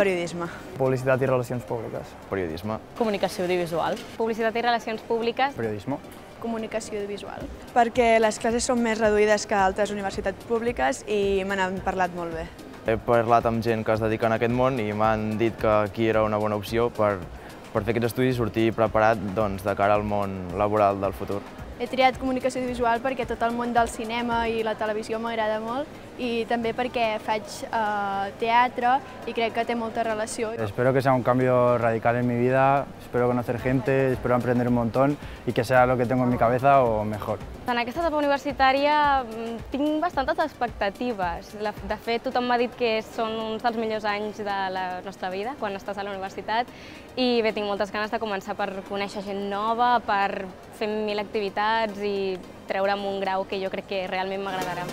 Periodisme. Publicitat i relacions públiques. Periodisme. Comunicació audiovisual. Publicitat i relacions públiques. Periodisme. Comunicació audiovisual. Perquè les classes són més reduïdes que altres universitats públiques i me n'han parlat molt bé. He parlat amb gent que es dedica a aquest món i m'han dit que aquí era una bona opció per, per fer aquests estudis i sortir preparat doncs, de cara al món laboral del futur. He triat comunicació audiovisual perquè tot el món del cinema i la televisió m'agrada molt i també perquè faig uh, teatre i crec que té molta relació. Espero que sea un cambio radical en mi vida, espero conocer gente, espero aprender un montón y que sea lo que tengo en mi cabeza o mejor. En aquesta etapa universitària mm, tinc bastantes expectatives. De fet, tothom m'ha dit que són uns dels millors anys de la nostra vida, quan estàs a la universitat, i bé, tinc moltes ganes de començar per conèixer gent nova, per fer mil activitats i treure'm un grau que jo crec que realment m'agradarà.